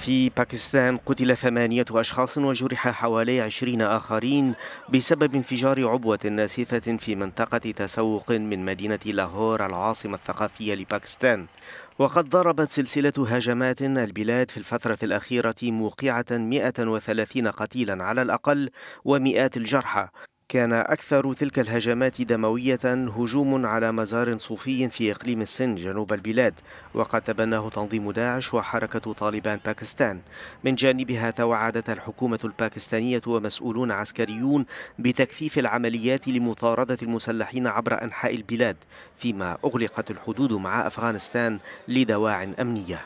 في باكستان قتل ثمانية أشخاص وجرح حوالي عشرين آخرين بسبب انفجار عبوة ناسفة في منطقة تسوق من مدينة لاهور العاصمة الثقافية لباكستان. وقد ضربت سلسلة هجمات البلاد في الفترة الأخيرة موقعة 130 قتيلا على الأقل ومئات الجرحى. كان أكثر تلك الهجمات دموية هجوم على مزار صوفي في إقليم السن جنوب البلاد وقد تبناه تنظيم داعش وحركة طالبان باكستان. من جانبها توعدت الحكومة الباكستانية ومسؤولون عسكريون بتكثيف العمليات لمطاردة المسلحين عبر أنحاء البلاد فيما أغلقت الحدود مع أفغانستان لدواع أمنية.